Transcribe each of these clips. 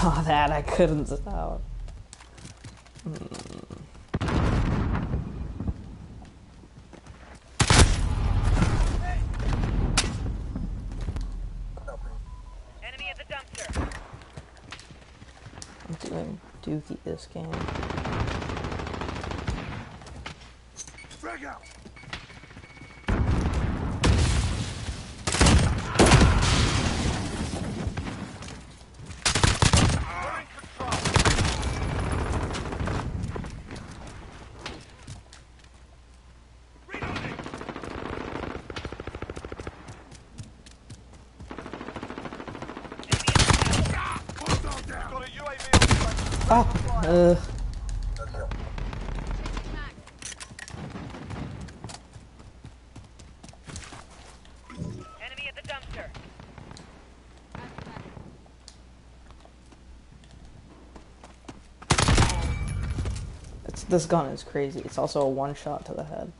saw that. I couldn't stop. Enemy at the dumpster. I'm doing dookie this game. Frag out. We're in control. Reloading. Hostile down. Got a UAV on station. Oh, this gun is crazy. It's also a one shot to the head.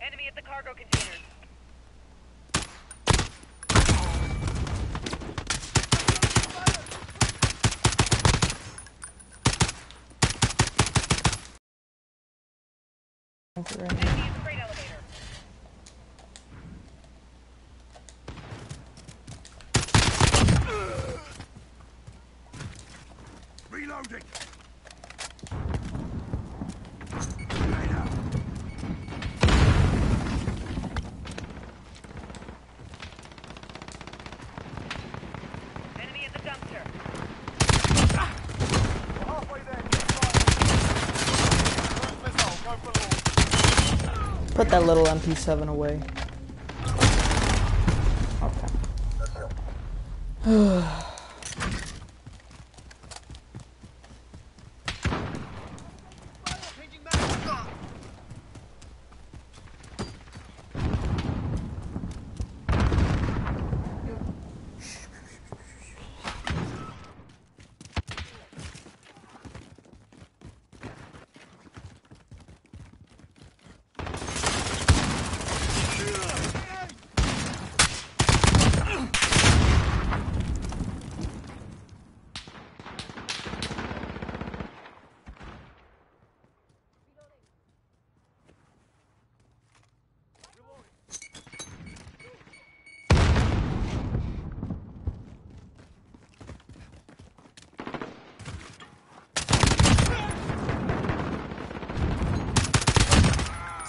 Enemy at the cargo containers. Enemy at the freight elevator. Reloading. Grenade out. Enemy at the dumpster. Halfway there. keep firing. Cruise missile. Go for launch. Put that little MP7 away. Okay.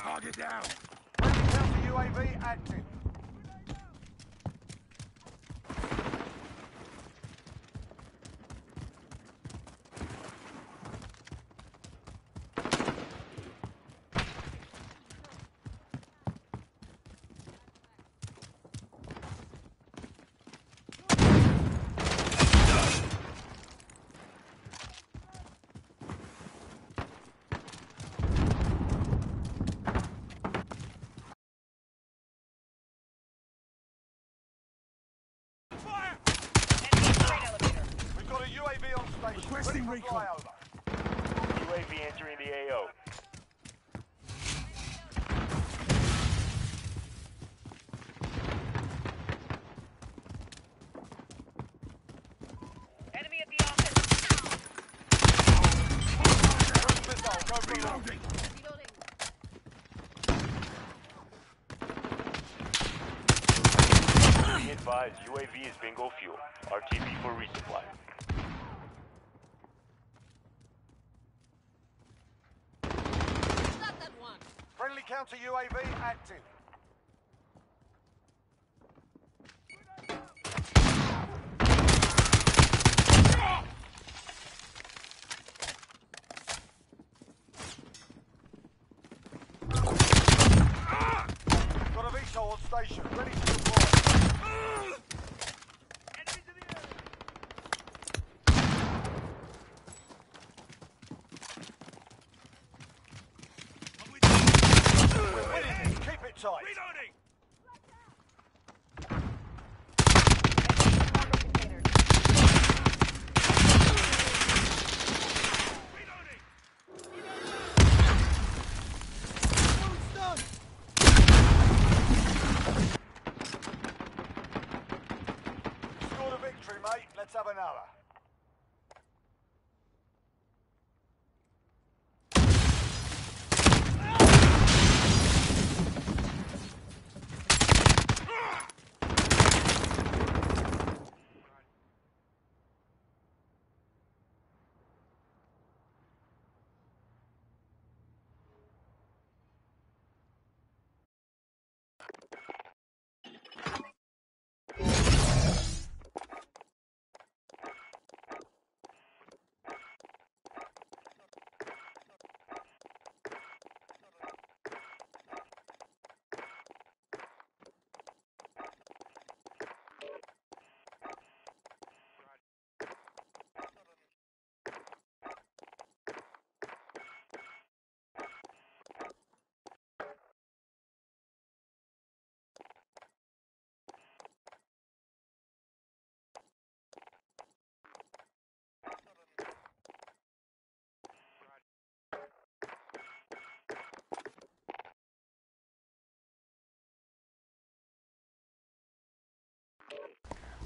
Target down. Friendly counter UAV active. Fire! Enemy at the freight elevator. We've got a UAV on station. Requesting Ready for recon. flyover. UAV entering the AO. Enemy at the office. Cruise missile. Go for launch. Reloading. Reloading. Be advised, UAV is bingo fuel. RTB for resupply. Friendly counter UAV active. Got a VTOL on station, ready to Banala.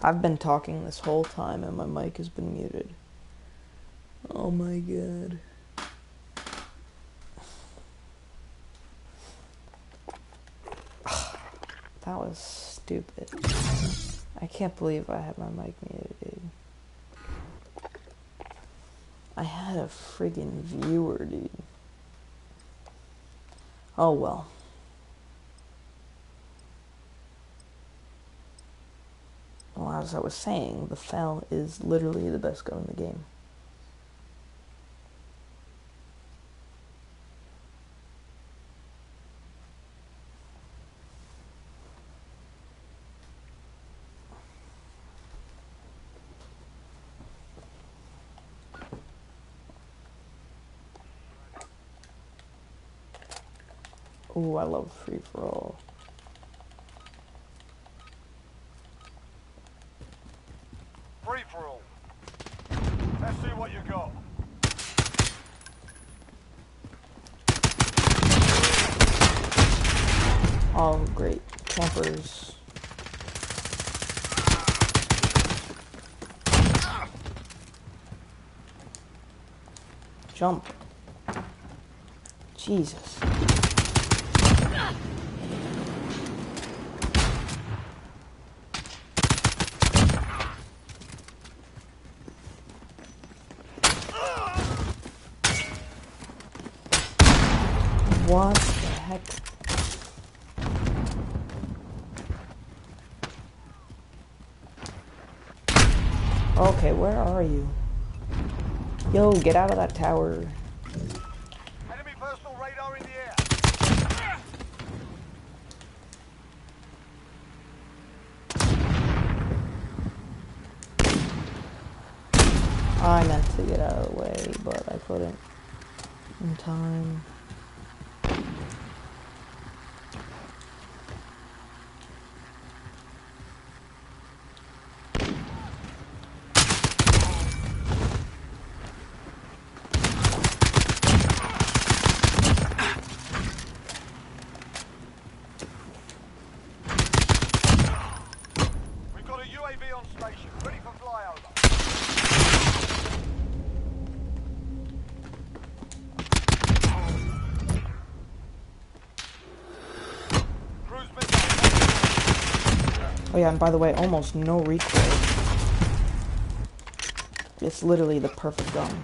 I've been talking this whole time and my mic has been muted. Oh my god. That was stupid. I can't believe I had my mic muted, dude. I had a friggin' viewer, dude. Oh well. As I was saying, the FAL is literally the best gun in the game. Ooh, I love free for all. Free for all. Let's see what you got. Oh, great. Campers. Jump. Jesus. What the heck? Okay, where are you? Get out of that tower. Enemy personal radar in the air. I meant to get out of the way, but I couldn't in time. and by the way, almost no recoil. It's literally the perfect gun.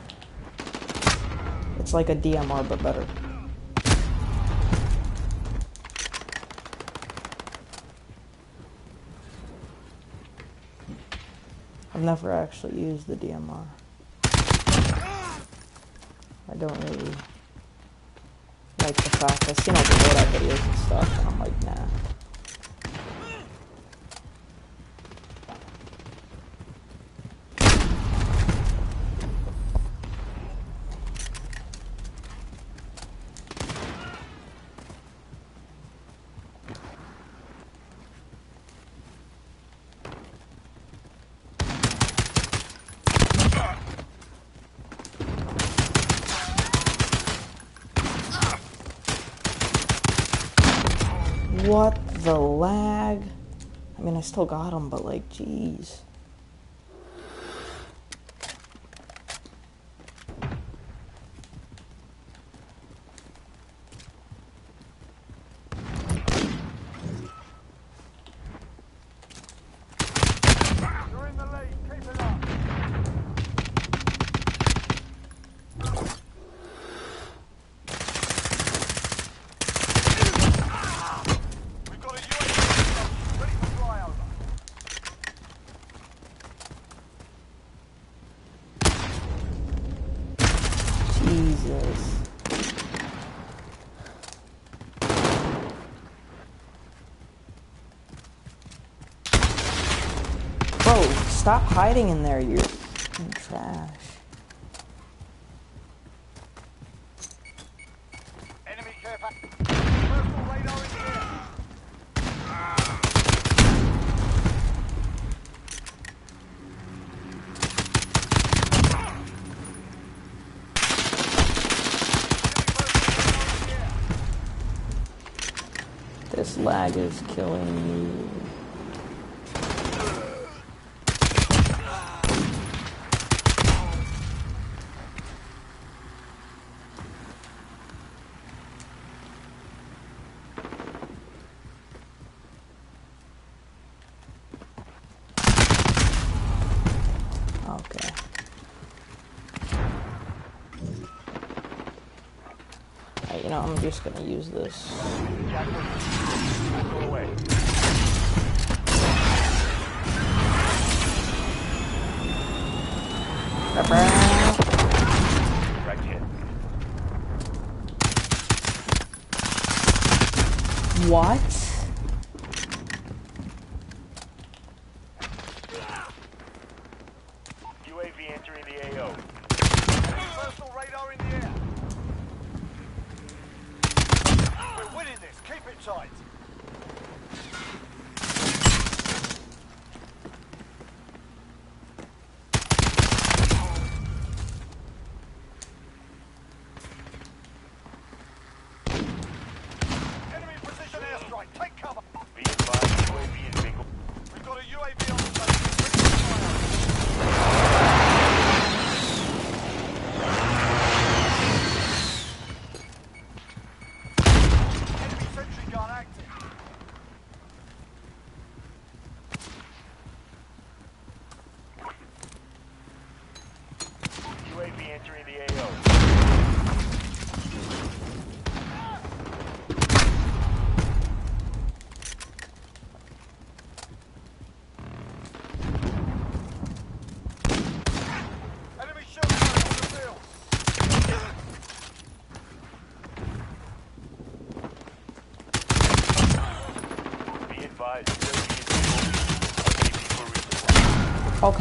It's like a DMR, but better. I've never actually used the DMR. I don't really like the fact I've seen all the loadout videos and stuff, and I'm like, still got them, but like, jeez. Jesus. Bro, stop hiding in there, you trash. I'm just gonna use this. What?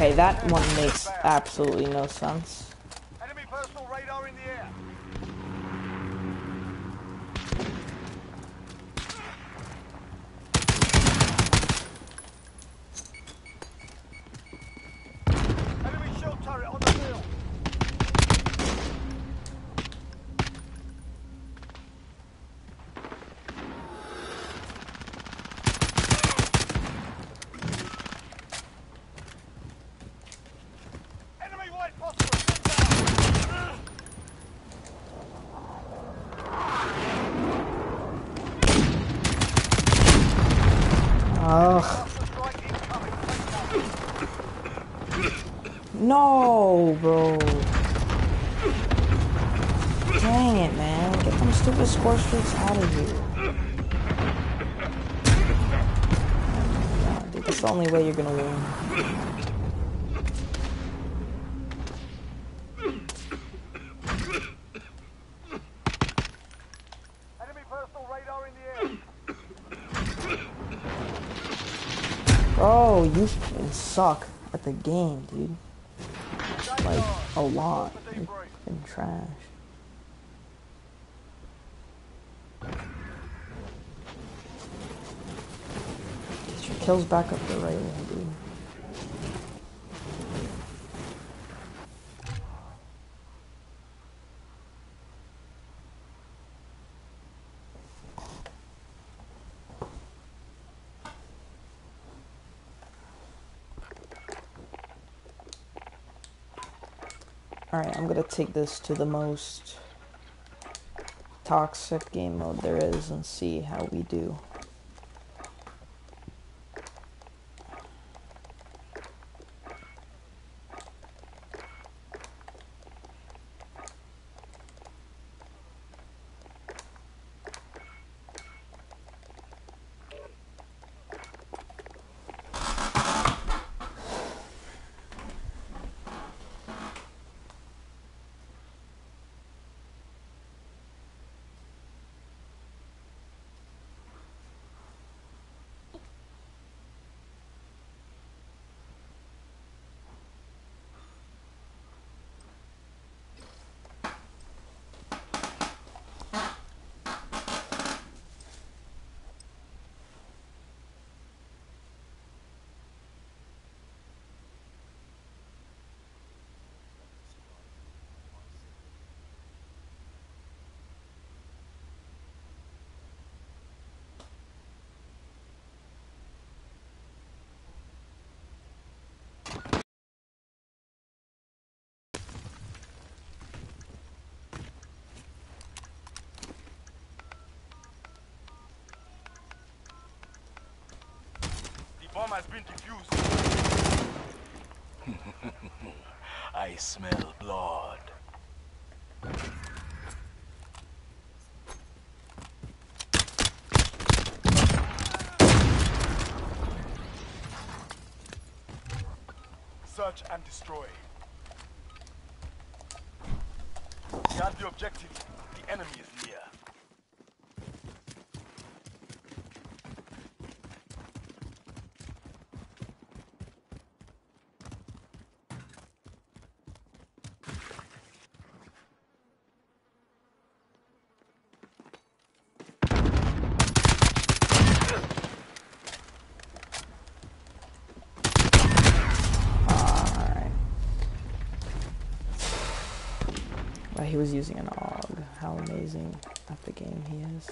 Okay, that one makes absolutely no sense. Ugh. No, bro. Dang it, man. Get them stupid score streaks out of here. Oh dude, that's the only way you're gonna win. Suck at the game, dude. Like, a lot. You're trash. Get your kills back up the right way, dude. Alright, I'm gonna take this to the most toxic game mode there is and see how we do. The bomb has been defused. I smell blood. Search and destroy. Have the objective. The enemy is he was using an AUG. How amazing at the game he is.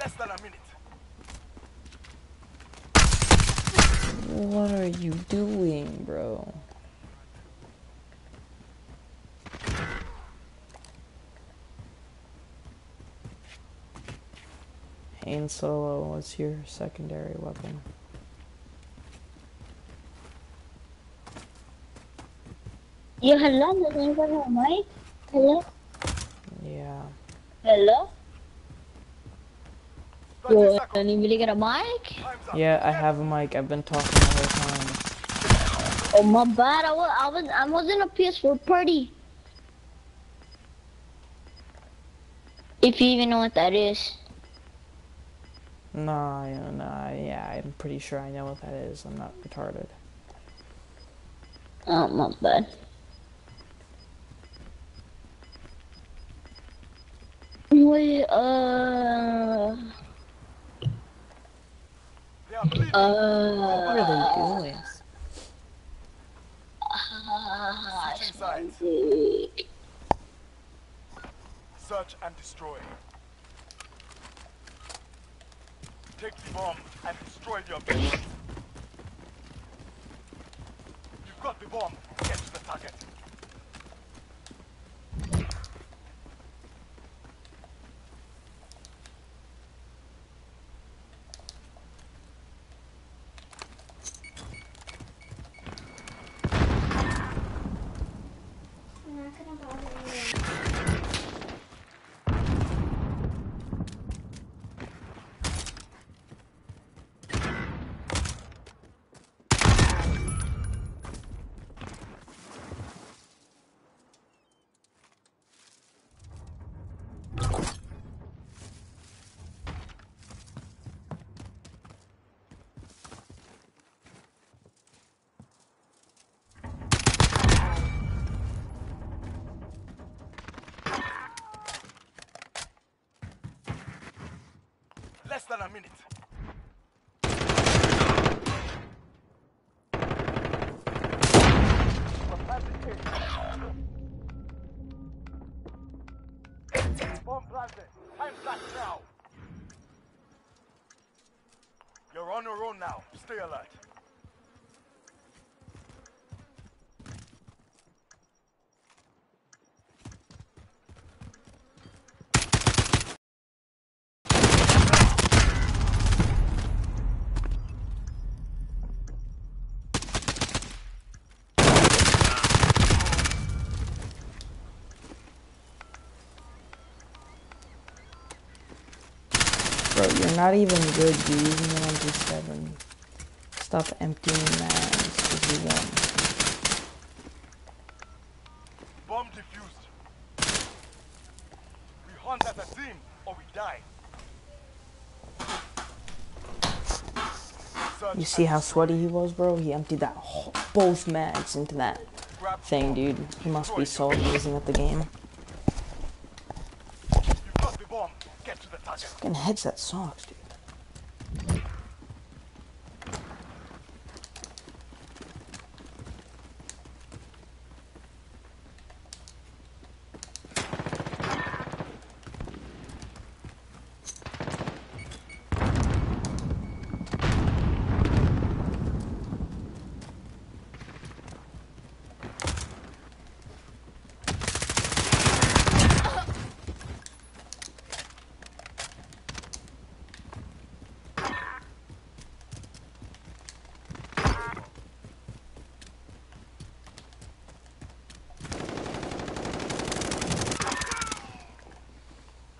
Less than a minute. What are you doing, bro? Hain Solo, what's your secondary weapon? Yeah, hello, does anybody have a mic? Hello? Yeah. Hello? 30 Yo, seconds. anybody get a mic? Yeah, I have a mic. I've been talking the whole time. Oh my bad, I was I was I was in a PS4 party. If you even know what that is. Nah, yeah, nah, yeah, I'm pretty sure I know what that is. I'm not retarded. Oh my bad. Wait, uh, Are. What are uh, they doing? uh, Search and destroy. Take the bomb and destroy the objective. You've got the bomb. Get to the target. Less than a minute. Bomb planted. Time back now. You're on your own now. Stay alert. You're not even good, dude. You're on G7. Stop emptying mags because you won. Bomb defused. We hunt as a team or we die. You see how sweaty he was, bro? He emptied that whole, both mags into that thing, dude. He must be so amazing at the game. You've got the bomb. Get to the target. Fucking headset sucks, dude.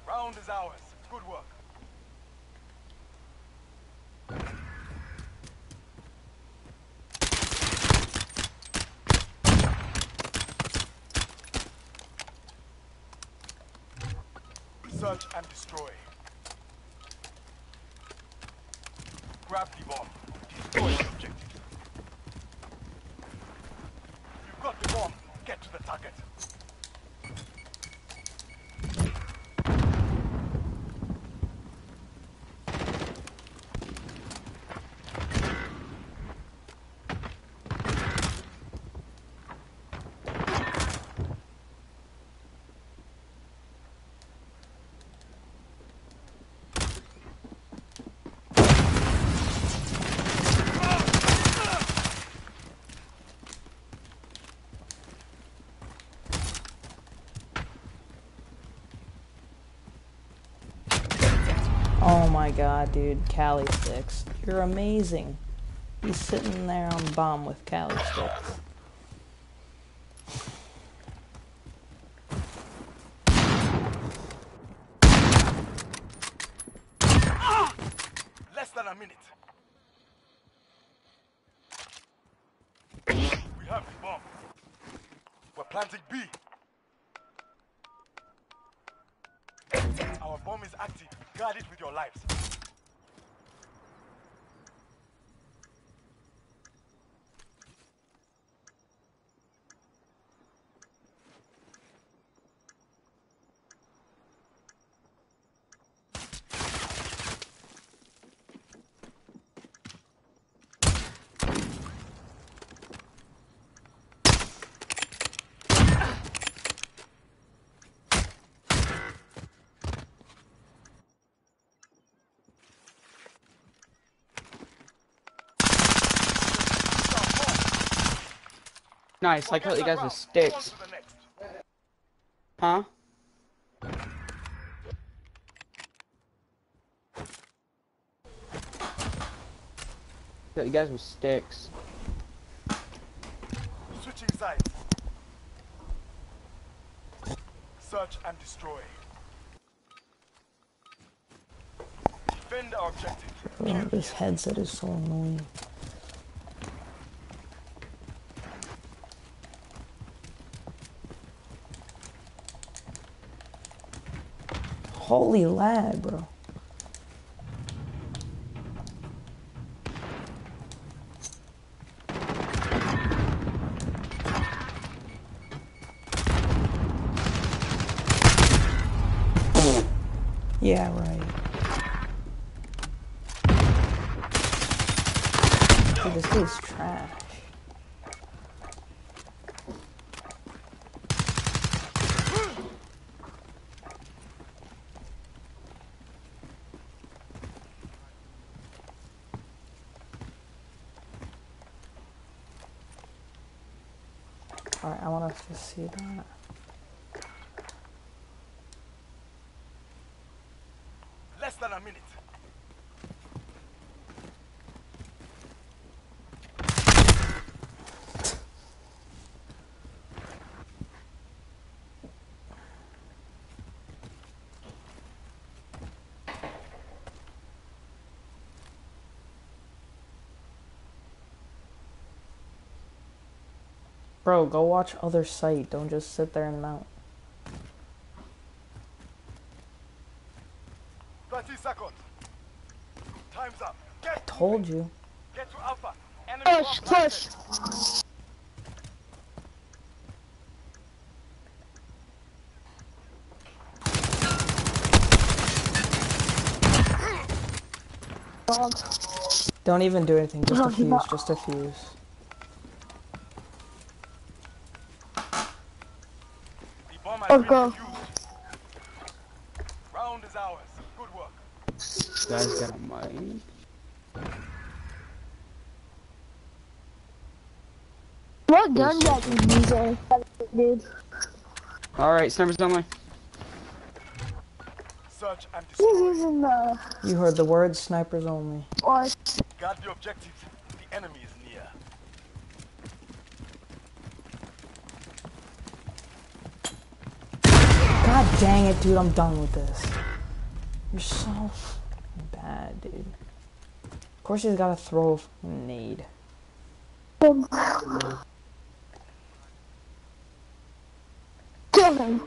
Round is ours. Good work. Search and destroy. Grab the bomb. Destroy the objective. You've got the bomb. Get to the target. Oh my god, dude. Kali sticks. You're amazing. He's sitting there on bomb with Kali sticks. Less than a minute. We have the bomb. We're planting B. Our bomb is active. Guard it with your lives. Nice, I how you guys with sticks. to the next. Huh? Got you guys with sticks. Switching sides. Search and destroy. Defend our objective. Bro, this headset is so annoying. Holy lag, bro. Yeah, right. Dude, this dude's trash. See that. Less than a minute. Bro, go watch other site. Don't just sit there and mount. 30 seconds. Time's up. Get Told you. Get to Alpha. Enemy Push, push. Dog. Don't even do anything. Just No, a fuse. Just a fuse. The bomb has been go. Round is ours. Good work. This guy's got a mic. What gun got you using, dude? Alright, snipers only. Search and He's destroy. using uh, the You heard the word snipers only. or Guard the objectives. The enemy is near. God dang it, dude. I'm done with this. You're so bad, dude. Of course he's gotta throw a fucking nade. kill him.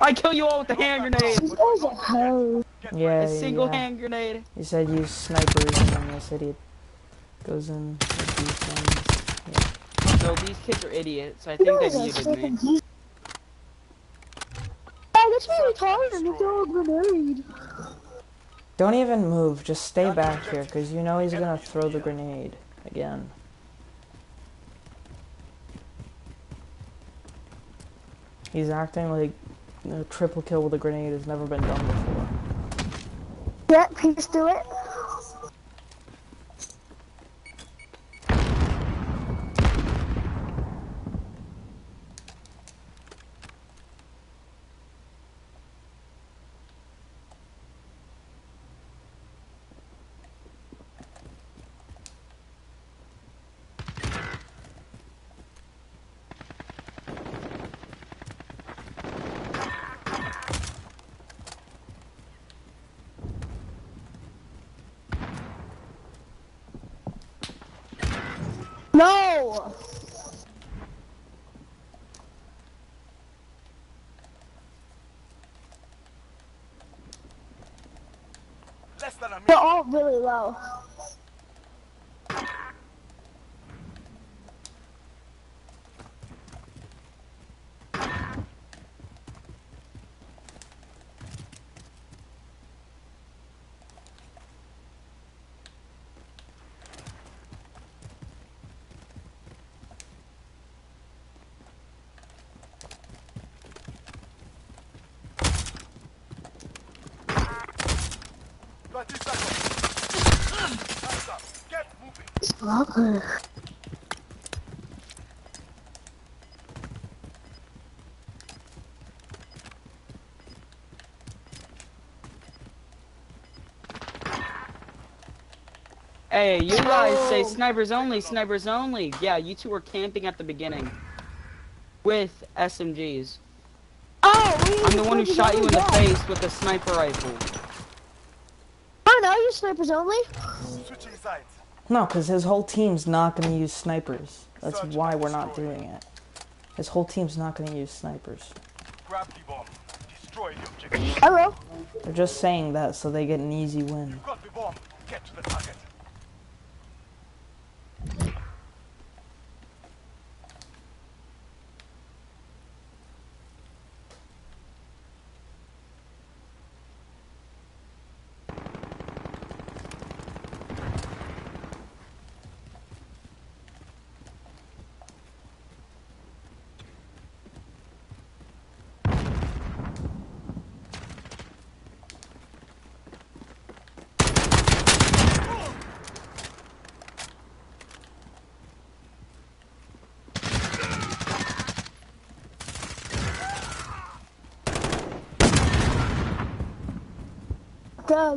I kill you all with the hand grenade. This guy's a hoe. Yeah, A single yeah. hand grenade. You said use snipers, and then this idiot goes in with these things. No, these kids are idiots. I think they muted me. Oh, that's me retarded and throw a grenade. Don't even move. Just stay back here, because you know he's gonna throw the grenade again. He's acting like a triple kill with a grenade has never been done before. Yeah, please do it. No! Less than a minute. They're all really low. Thirty seconds. Time's up. Get moving. Hey, you guys say Oh. snipers only, snipers only. Yeah, you two were camping at the beginning. With SMGs. Oh, we I'm the one who shot you in the face with a sniper rifle. Oh, I know you snipers only. Switching sides. No, because his whole team's not gonna use snipers. That's why we're not doing it. His whole team's not gonna use snipers. Grab the bomb. Destroy the objective. Hello. They're just saying that so they get an easy win. Got the bomb. Get to the target. Oh,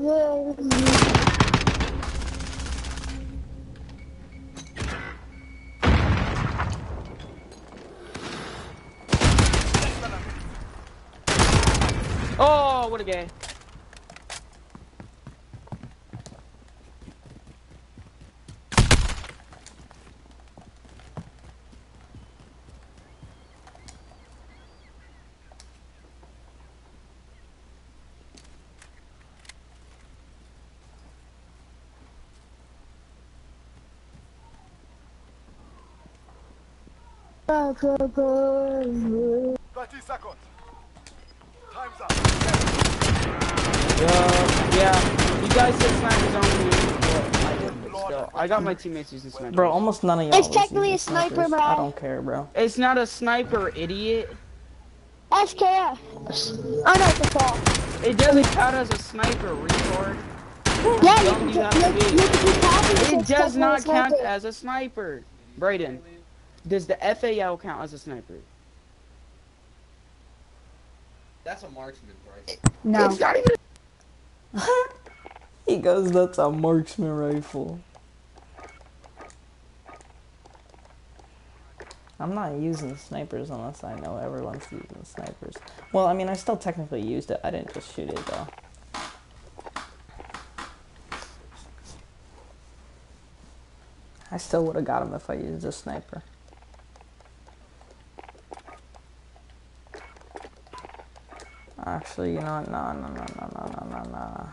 what a game. 30 seconds. Time's up. Yeah, yeah. You guys said snipers on me. I did, but still. I got my teammates using snipers. Bro, almost none of y'all. It's technically a sniper, bro. I don't care, bro. It's not a sniper, idiot. SKS. Oh no, it's a FAL. It doesn't count as a sniper, retard. Yeah, you, you, you, you, you, you, you, you, it does not count as a sniper, Brayden does the FAL count as a sniper? That's a marksman, Bryce. No. It's not even. He goes, that's a marksman rifle. I'm not using snipers unless I know everyone's using snipers. Well, I mean, I still technically used it. I didn't just shoot it, though. I still would have got him if I used a sniper. Actually, you know? No, no, no, no, no, no, no, no.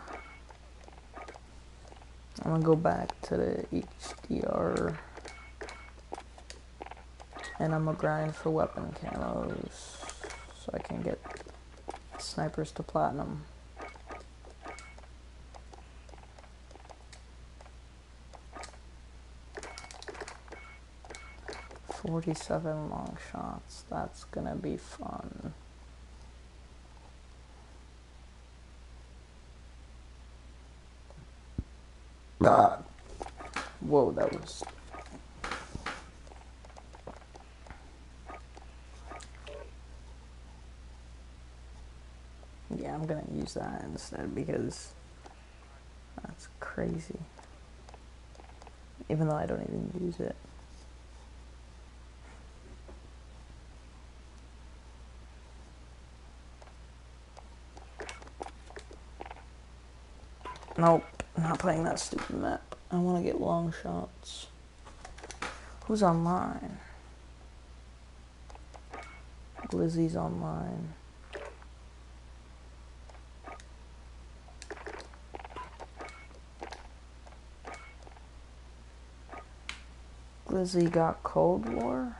I'm gonna go back to the HDR and I'm gonna grind for weapon camos so I can get snipers to platinum. Forty-seven long shots. That's gonna be fun. God. Whoa, that was. Yeah, I'm gonna use that instead because that's crazy. Even though I don't even use it. Nope, not playing that stupid map. I want to get long shots. Who's online? Glizzy's online. Glizzy got Cold War?